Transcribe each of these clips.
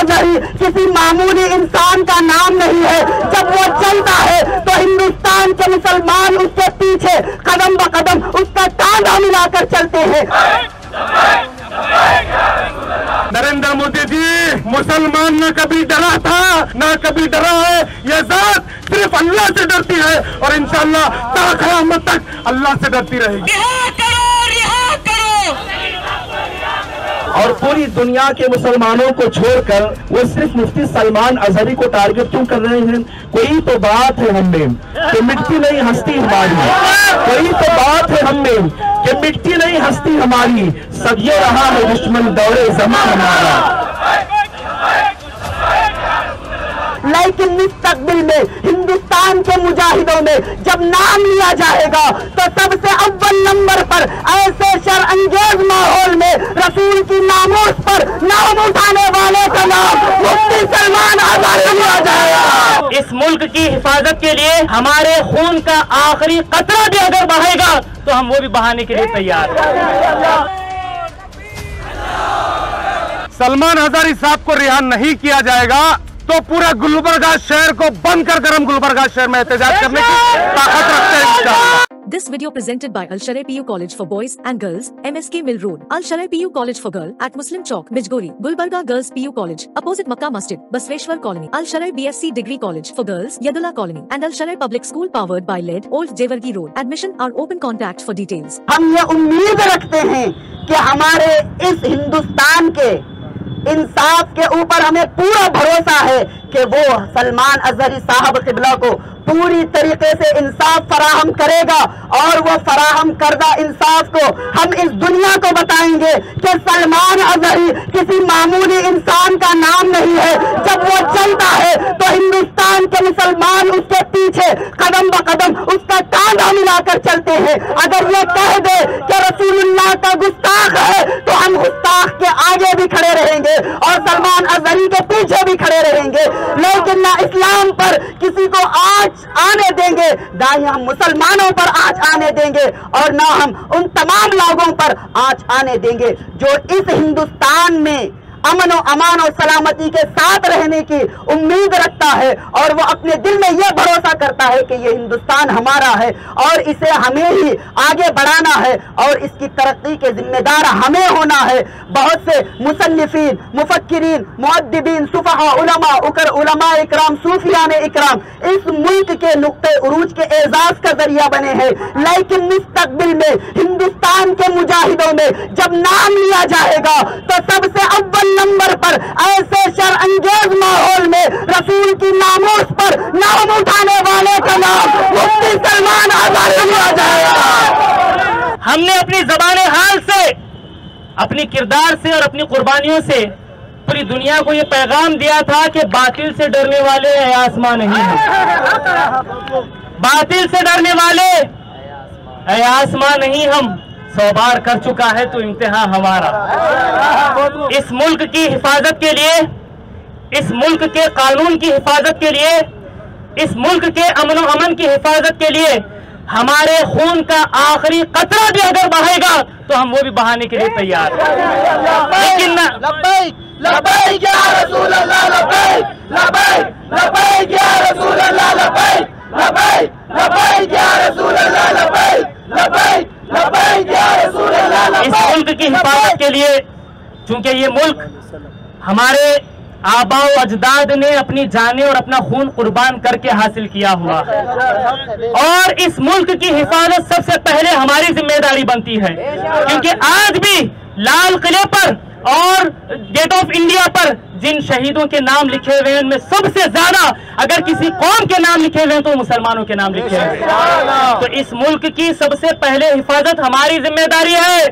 अजहरी किसी मामूली इंसान का नाम नहीं है जब वो चलता है तो हिंदुस्तान के मुसलमान उसके पीछे कदम ब कदम उसका टांगा मिलाकर चलते हैं। नरेंद्र मोदी जी मुसलमान न कभी डरा था न कभी डरा है ये जात सिर्फ़ अल्लाह से डरती है और इंशाल्लाह ताकयामत तक अल्लाह से डरती रहेगी रिहा करो रिहा करो और पूरी दुनिया के मुसलमानों को छोड़कर वो सिर्फ़ मुफ्ती सलमान अजहरी को टारगेट क्यों कर रहे हैं? कोई तो बात है हमने कि मिट्टी नहीं हस्ती हमारी। कोई तो बात है हमने कि मिट्टी नहीं हस्ती हमारी। सब ये रहा है दुश्मन दौरे जमा हमारा। लेकिन मुस्तकबिल में हिंदुस्तान के मुजाहिदों में जब नाम लिया जाएगा तो सबसे अव्वल नंबर पर ऐसे शर अंगेज माहौल में रसूल की नामोश पर नाम उठाने वाले का नाम मुफ्ती सलमान आज़ादी लिया जाएगा। इस मुल्क की हिफाजत के लिए हमारे खून का आखिरी कतरा भी अगर बहेगा तो हम वो भी बहाने के लिए तैयार सलमान हजारी साहब को रिहा नहीं किया जाएगा। तो पूरा गुलबर्गा शहर को बंद कर कर हम गुलबर्गा शहर में एहतजाज करने की ताकत रखते हैं। This video presented by Al Sharai PU College for Boys and Girls, MSK Mill Road, Al Sharai PU College for Girl at Muslim Chowk, Bijgori, Gulbarga Girls PU College, opposite Makkah Masjid, Basveshwar Colony, Al Sharai BSc Degree College for Girls, Yadula Colony, and Al Sharai Public School powered by LED, Old Jewargi Road. Admission are open contact for details. हम ये उम्मीद रखते हैं कि हमारे इस हिंदुस्तान के इंसाफ के ऊपर हमें पूरा भरोसा है कि वो सलमान अजहरी साहब किबला को पूरी तरीके से इंसाफ फराहम करेगा और वो फराहम करदा इंसाफ को। हम इस दुनिया को बताएँगे कि सलमान अजहरी किसी मामूली इंसान का नाम नहीं है। जब वो चलता है तो हिंदुस्तान के मुसलमान उसके पीछे कदम ब कदम उसका टांगा मिलाकर चलते हैं। अगर ये कह दे कि रसूलुल्लाह का गुस्ताख है तो हम गुस्ताख के आगे भी खड़े रहेंगे और सलमान अजहरी के पीछे भी खड़े रहेंगे। लेकिन ना इस्लाम पर किसी को आज आने देंगे, ना ही हम मुसलमानों पर आज आने देंगे और ना हम उन तमाम लोगों पर आज आने देंगे जो इस हिंदुस्तान में अमन और अमान और सलामती के साथ रहने की उम्मीद रखता है और वो अपने दिल में यह भरोसा करता है कि ये हिंदुस्तान हमारा है और इसे हमें ही आगे बढ़ाना है और इसकी तरक्की के जिम्मेदार हमें होना है। बहुत से मुसन्निफिन, मुफक्किरीन, मुअद्दिबीन, सुफहा उकर, उलमा इकराम, सूफियान इकराम इस मुल्क के नुक्ते उरूज के एजाज का ज़रिया बने हैं। लेकिन मुस्तबिल में, हिंदुस्तान के मुजाहिदों में जब नाम लिया जाएगा तो सबसे अव्वल नंबर पर ऐसे शर अंगेज माहौल में रसूल की नामोश पर नाम उठाने वाले का नाम मुफ्ती सलमान आज़ादी लिया जाएगा। हमने अपनी जबान हाल से, अपनी किरदार से और अपनी कुर्बानियों से पूरी दुनिया को ये पैगाम दिया था कि बातिल से डरने वाले आसमां नहीं है। बातिल से डरने वाले ऐ आसमां नहीं हम। सौ बार कर चुका है तो इम्तिहान हमारा। इस मुल्क की हिफाजत के लिए, इस मुल्क के कानून की हिफाजत के लिए, इस मुल्क के अमन अमन की हिफाजत के लिए हमारे खून का आखिरी कतरा भी अगर बहेगा तो हम वो भी बहाने के लिए तैयार हैं। इस मुल्क की हिफाजत के लिए चूँकि ये मुल्क हमारे आबा अजदाद ने अपनी जाने और अपना खून कुर्बान करके हासिल किया हुआ। है और इस मुल्क की हिफाजत सबसे पहले हमारी ज़िम्मेदारी बनती है क्योंकि आज भी लाल किले पर और गेट ऑफ़ इंडिया पर जिन शहीदों के नाम लिखे हुए हैं, उनमें सबसे ज़्यादा अगर किसी कौम के नाम लिखे हुए हैं तो मुसलमानों के नाम लिखे हुए हैं। तो इस मुल्क की सबसे पहले हिफाजत हमारी ज़िम्मेदारी है।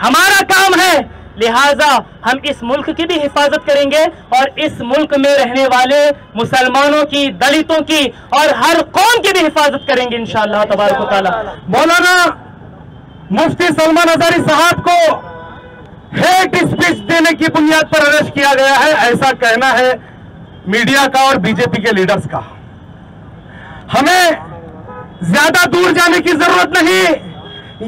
हमारा काम है। लिहाजा हम इस मुल्क की भी हिफाजत करेंगे और इस मुल्क में रहने वाले मुसलमानों की, दलितों की और हर कौम की भी हिफाजत करेंगे, इंशाअल्लाह तबारक मौलाना मुफ्ती सलमान अजारी साहब को देने की बुनियाद पर अरेस्ट किया गया है, ऐसा कहना है मीडिया का और बीजेपी के लीडर्स का। हमें ज़्यादा दूर जाने की ज़रूरत नहीं।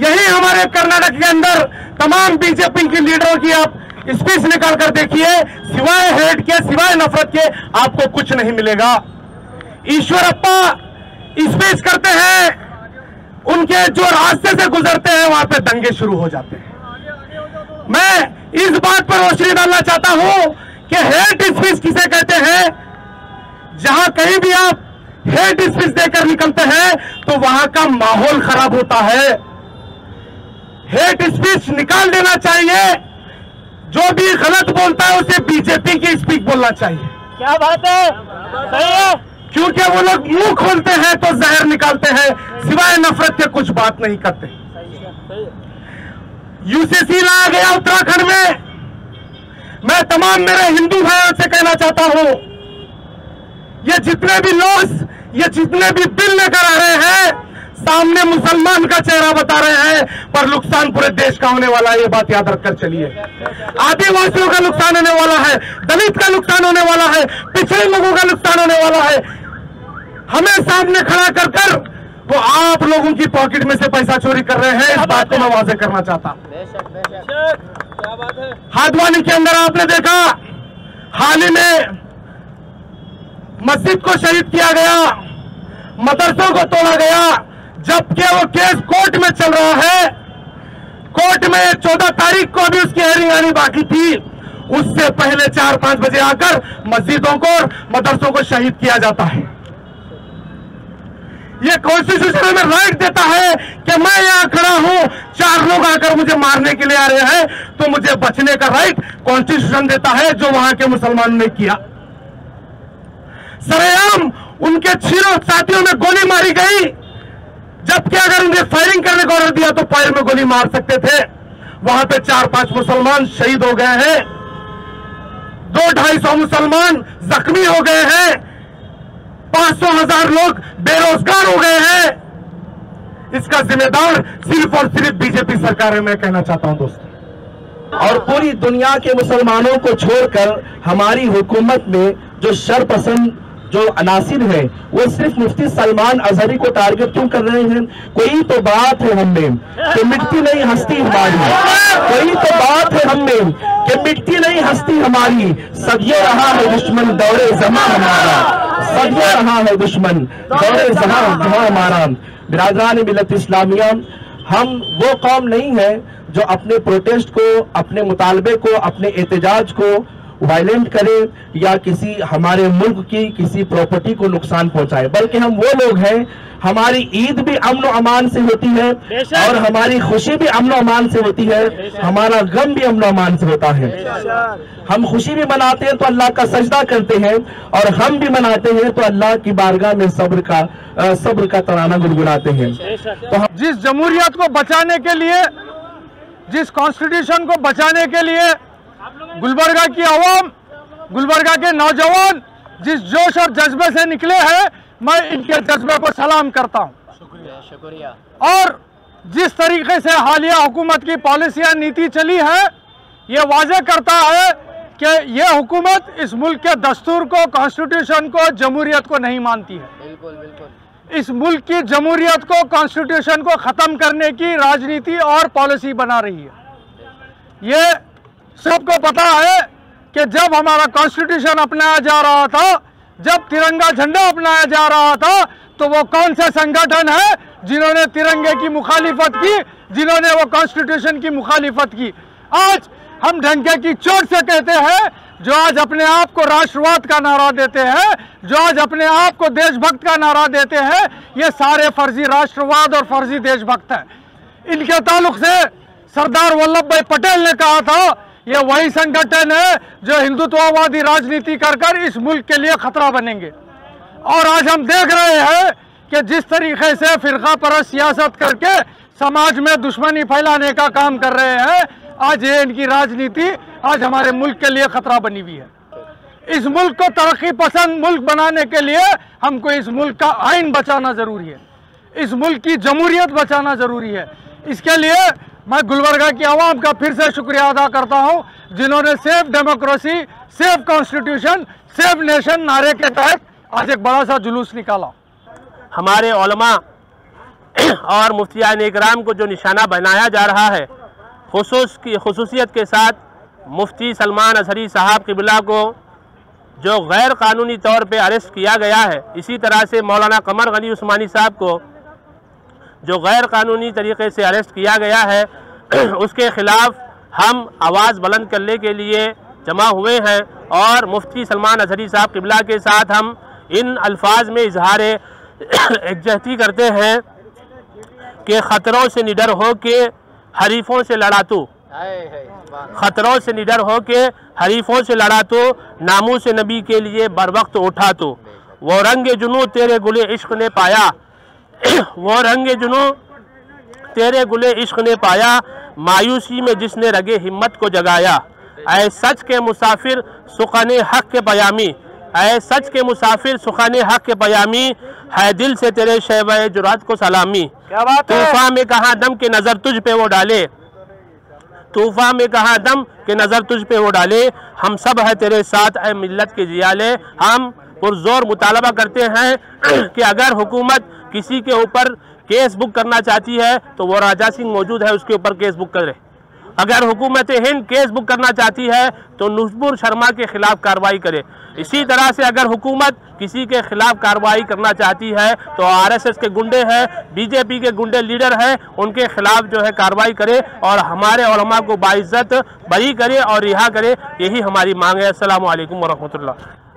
यही हमारे कर्नाटक के अंदर तमाम बीजेपी के लीडरों की आप स्पीच निकाल कर देखिए, सिवाय हेट के, सिवाय नफरत के, आपको कुछ नहीं मिलेगा। ईश्वरप्पा स्पीच करते हैं, उनके जो रास्ते से गुजरते हैं, वहाँ पे दंगे शुरू हो जाते हैं। मैं इस बात पर रोशनी डालना चाहता हूँ कि हेट स्पीच किसे कहते हैं? जहाँ कहीं भी आप हेट स्पीच देकर निकलते हैं तो वहाँ का माहौल खराब होता है। हेट स्पीच निकाल देना चाहिए। जो भी गलत बोलता है उसे बीजेपी की स्पीच बोलना चाहिए। क्या बात है? सही है। क्योंकि वो लोग मुँह खोलते हैं तो जहर निकालते हैं। सिवाय नफरत के कुछ बात नहीं करते। यूसीसी लाया गया उत्तराखंड में। मैं तमाम मेरे हिंदू भाइयों से कहना चाहता हूँ, ये जितने भी लॉस ये जितने भी बिल लेकर आ रहे हैं, सामने मुसलमान का चेहरा बता रहे हैं, पर नुकसान पूरे देश का होने वाला है, ये बात याद रखकर चलिए। आदिवासियों का नुकसान होने वाला है, दलित का नुकसान होने वाला है, पिछड़े लोगों का नुकसान होने वाला है। हमें सामने खड़ा कर कर वो आप लोगों की पॉकेट में से पैसा चोरी कर रहे हैं इस बात को मैं वाजे करना चाहता हूँ। हादवानी के अंदर आपने देखा हाल ही में मस्जिद को शहीद किया गया मदरसों को तोड़ा गया जबकि वो केस कोर्ट में चल रहा है। कोर्ट में चौदह तारीख को भी उसकी हेयरिंग आनी बाकी थी। उससे पहले चार पाँच बजे आकर मस्जिदों को और मदरसों को शहीद किया जाता है। ये कॉन्स्टिट्यूशन में राइट देता है कि मैं यहाँ खड़ा हूँ। चार लोग आकर मुझे मारने के लिए आ रहे हैं तो मुझे बचने का राइट कॉन्स्टिट्यूशन देता है जो वहाँ के मुसलमान ने किया। सरेआम, उनके छीरों साथियों में गोली मारी गई। जबकि अगर उन्हें फायरिंग करने का ऑर्डर दिया तो पैर में गोली मार सकते थे। वहाँ पे चार पाँच मुसलमान शहीद हो गए हैं। दो ढाई सौ मुसलमान जख्मी हो गए हैं। पाँच सौ हज़ार लोग बेरोजगार हो गए हैं। इसका जिम्मेदार सिर्फ़ और सिर्फ़ बीजेपी सरकार है, मैं कहना चाहता हूँ दोस्तों। और पूरी दुनिया के मुसलमानों को छोड़कर हमारी हुकूमत में जो शरपसंद जो अनासिर है, वो सिर्फ़ मुफ्ती सलमान अजहरी को टारगेट क्यों कर रहे हैं? कोई तो बात है हम में कि मिटती नहीं हस्ती हमारी। कोई तो बात है हम में कि मिटती नहीं हस्ती हमारी। सदियों रहा है दुश्मन, दौरे जमा हमारा। सदियों रहा है दुश्मन, दौरे जमा जमा हमारा। बिरादरान मिलत इस्लामिया, हम वो कौम नहीं है जो अपने प्रोटेस्ट को, अपने मुतालबे को, अपने एहतजाज को वायलेंट करे या किसी हमारे मुल्क की किसी प्रॉपर्टी को नुकसान पहुँचाए। बल्कि हम वो लोग हैं हमारी ईद भी अमन अमान से होती है और हमारी खुशी भी अमन अमान से होती है हमारा गम भी अमन अमान से होता है। हम खुशी भी मनाते हैं तो अल्लाह का सजदा करते हैं और हम भी मनाते हैं तो अल्लाह की बारगाह में सब्र का सब्र का तराना गुनगुनाते हैं। तो हम जिस जमहूरियत को बचाने के लिए जिस कॉन्स्टिट्यूशन को बचाने के लिए गुलबर्गा की आवाम गुलबर्गा के नौजवान जिस जोश और जज्बे से निकले हैं मैं इनके जज्बे को सलाम करता हूँ। और जिस तरीके से हालिया हुकूमत की पॉलिसियाँ नीति चली है ये वाजे करता है कि ये हुकूमत इस मुल्क के दस्तूर को कॉन्स्टिट्यूशन को जमहूरियत को नहीं मानती है। बिल्कुल बिल्कुल। इस मुल्क की जमहूरियत को कॉन्स्टिट्यूशन को ख़त्म करने की राजनीति और पॉलिसी बना रही है। ये सबको पता है कि जब हमारा कॉन्स्टिट्यूशन अपनाया जा रहा था, जब तिरंगा झंडा अपनाया जा रहा था तो वो कौन से संगठन है जिन्होंने तिरंगे की मुखालिफत की, जिन्होंने वो कॉन्स्टिट्यूशन की मुखालिफत की? आज हम ढंके की चोट से कहते हैं, जो आज अपने आप को राष्ट्रवाद का नारा देते हैं, जो आज अपने आप को देशभक्त का नारा देते हैं, ये सारे फर्जी राष्ट्रवाद और फर्जी देशभक्त हैं। इनके ताल्लुक से सरदार वल्लभ भाई पटेल ने कहा था ये वही संगठन है जो हिंदुत्ववादी राजनीति कर कर इस मुल्क के लिए खतरा बनेंगे। और आज हम देख रहे हैं कि जिस तरीके से फिरका परस्त सियासत करके समाज में दुश्मनी फैलाने का काम कर रहे हैं, आज ये इनकी राजनीति आज हमारे मुल्क के लिए खतरा बनी हुई है। इस मुल्क को तरक्की पसंद मुल्क बनाने के लिए हमको इस मुल्क का आइन बचाना ज़रूरी है। इस मुल्क की जमहूरियत बचाना ज़रूरी है। इसके लिए मैं गुलबर्गा की आवाम का फिर से शुक्रिया अदा करता हूँ, जिन्होंने safe democracy safe constitution safe nation नारे के तहत आज एक बड़ा सा जुलूस निकाला। हमारे ओलमा और मुफ्तियान इकराम को जो निशाना बनाया जा रहा है, खसूस की, खसूसियत के साथ मुफ्ती सलमान असरी साहब किबला को जो गैर कानूनी तौर पे अरेस्ट किया गया है, इसी तरह से मौलाना कमर गनी उस्मानी साहब को जो गैर कानूनी तरीके से अरेस्ट किया गया है, उसके ख़िलाफ़ हम आवाज़ बुलंद करने के लिए जमा हुए हैं और मुफ्ती सलमान अजहरी साहब किबला के साथ हम इन अल्फाज में इजहार, एकजहती करते हैं कि ख़तरों से निडर हो के हरीफों से लड़ा तो। खतरों से निडर हो के हरीफों से लड़ा तो नामू से नबी के लिए बर वक्त उठा तो। वो रंग जुनू तेरे गुले इश्क ने पाया वो रंग जुनू तेरे गुले इश्क ने पाया मायूसी में जिसने रगे हिम्मत को जगाया। ऐ सच के मुसाफिर सुखान हक के पयामी। ऐ सच के मुसाफिर सुखान हक के पयामी। है दिल से तेरे शैब जुरात को सलामी। तूफा में कहा दम के नज़र तुझ पे वो डाले? तूफा में कहा दम के नज़र तुझ पे वो डाले? हम सब है तेरे साथ ए मिल्लत के जियाले। हम पुरजोर मुतालबा करते हैं कि अगर हुकूमत किसी के ऊपर केस बुक करना चाहती है तो वो राजा सिंह मौजूद है, उसके ऊपर केस बुक करे। अगर हुकूमत हिंद केस बुक करना चाहती है तो नुजबुर शर्मा के खिलाफ कार्रवाई करे। इसी तरह से अगर हुकूमत किसी के खिलाफ कार्रवाई करना चाहती है तो आरएसएस के गुंडे हैं, बीजेपी के गुंडे लीडर हैं, उनके खिलाफ जो है कार्रवाई करे और हमारे को बाइज्जत बरी करे और रिहा करे। यही हमारी मांग है। असल वरहमल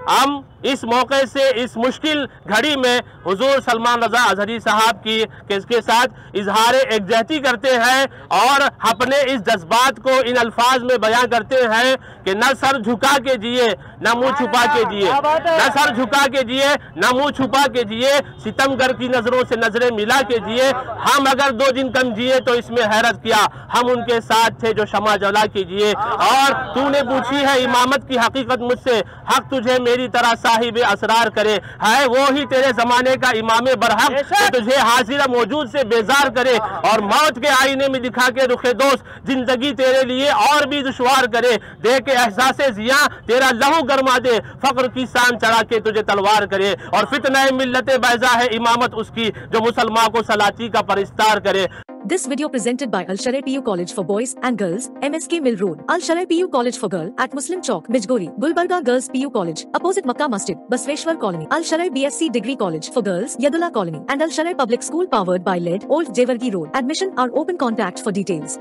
हम इस मौके से इस मुश्किल घड़ी में हुजूर सलमान रजा अजहरी साहब की के साथ इजहार एकजहती करते हैं और अपने इस जज्बात को इन अल्फाज में बयां करते हैं कि न सर झुका के जिए न मुँह छुपा के जिए। न सर झुका के जिए न मुँह छुपा के जिए सितमगर की नज़रों से नज़रें मिला के जिए। हम अगर दो दिन कम जिए तो इसमें हैरत किया। हम उनके साथ थे जो क्षमा जला के जिए और तूने पूछी है इमामत की हकीकत मुझसे हक तुझे मेरी तरह साहिब असरार करे। है वो ही तेरे जमाने का इमाम बरहक तो तुझे हाजिर मौजूद से बेजार करे और मौत के आईने में दिखा के रुखे दोस्त ज़िंदगी तेरे लिए और भी दुशवार करे। दे के एहसास जिया तेरा लहू गरमा दे। फक्र की शान चढ़ा के तुझे तलवार करे। और फितना मिलत बैजा है इमामत उसकी जो मुसलमान को सलाती का परिस्तार करे। This video presented by Al Sharai PU College for Boys and Girls, MSK Mill Road, Al Sharai PU College for Girl at Muslim Chowk, Mijgori, Gulbarga Girls PU College, opposite Makkah Masjid, Basveshwar Colony, Al Sharai BSc Degree College for Girls, Yadula Colony, and Al Sharai Public School powered by LED, Old Jewargi Road. Admission are open contact for details.